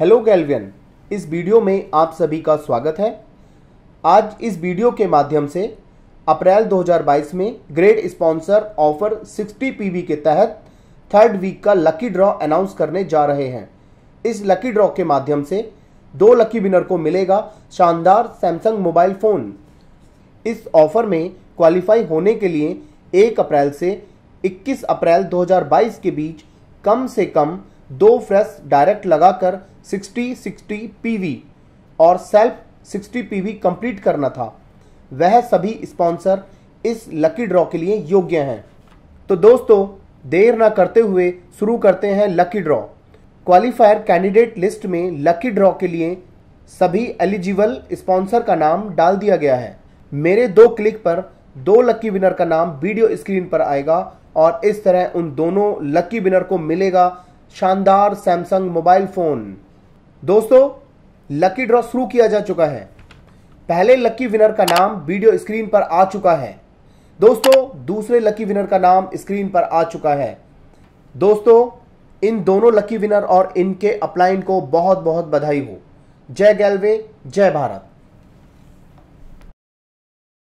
Hello गैल्वियन, इस video में आप सभी का स्वागत है। आज इस वीडियो के माध्यम से अप्रैल 2022 में ग्रेड स्पॉन्सर ऑफ़र 60 पीवी के तहत थर्ड वीक का लकी ड्रॉ अनाउंस करने जा रहे हैं। इस लकी ड्रॉ के माध्यम से दो लकी विनर को मिलेगा शानदार सैमसंग मोबाइल फ़ोन। इस ऑफ़र में क्वालिफाई होने के लिए एक अप्रैल से 21 अप्रैल 2022 के बीच कम से कम दो फ्रेश डायरेक्ट लगाकर 60 60 पीवी और सेल्फ 60 पीवी कंप्लीट करना था। वह सभी स्पॉन्सर इस लकी ड्रॉ के लिए योग्य हैं। तो दोस्तों, देर ना करते हुए शुरू करते हैं lucky draw. Qualifier candidate list में लकी ड्रॉ के लिए सभी एलिजिबल स्पॉन्सर का नाम डाल दिया गया है। मेरे दो क्लिक पर दो लकी विनर का नाम वीडियो स्क्रीन पर आएगा और इस तरह उन दोनों लकी विनर को मिलेगा शानदार सैमसंग मोबाइल फ़ोन। दोस्तों लकी ड्रॉ शुरू किया जा चुका है। पहले लकी विनर का नाम वीडियो स्क्रीन पर आ चुका है। दोस्तों, दूसरे लकी विनर का नाम स्क्रीन पर आ चुका है। दोस्तों, इन दोनों लकी विनर और इनके अपलाइन को बहुत बहुत बधाई हो। जय गैलवे जय भारत।